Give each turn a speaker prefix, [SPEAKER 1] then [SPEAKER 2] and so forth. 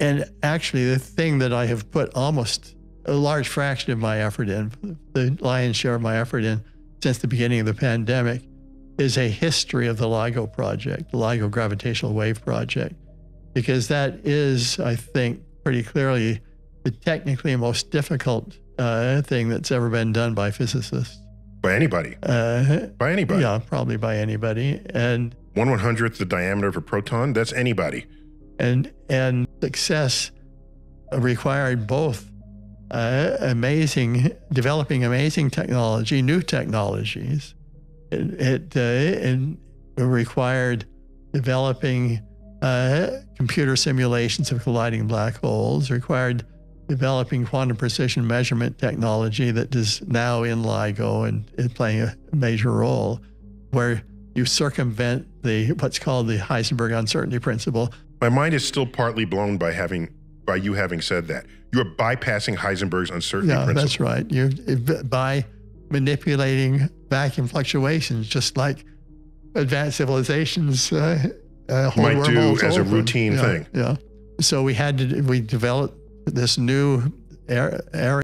[SPEAKER 1] and actually, the thing that I have put almost a large fraction of my effort in, the lion's share of my effort in since the beginning of the pandemic, is a history of the LIGO project, the LIGO Gravitational Wave Project, because that is, I think, pretty clearly the technically most difficult uh, thing that's ever been done by physicists.
[SPEAKER 2] By anybody.
[SPEAKER 1] Uh,
[SPEAKER 2] by anybody.
[SPEAKER 1] Yeah, probably by anybody. And
[SPEAKER 2] one one hundredth the diameter of a proton. That's anybody.
[SPEAKER 1] And and success required both uh, amazing, developing amazing technology, new technologies. It, it, uh, it required developing uh, computer simulations of colliding black holes, required developing quantum precision measurement technology that is now in LIGO and is playing a major role, where you circumvent the what's called the Heisenberg uncertainty principle.
[SPEAKER 2] My mind is still partly blown by having by you having said that. You are bypassing Heisenberg's uncertainty
[SPEAKER 1] yeah,
[SPEAKER 2] principle.
[SPEAKER 1] that's right. You by manipulating vacuum fluctuations, just like advanced civilizations uh, uh,
[SPEAKER 2] might do as a routine
[SPEAKER 1] yeah,
[SPEAKER 2] thing.
[SPEAKER 1] Yeah. So we had to we developed this new area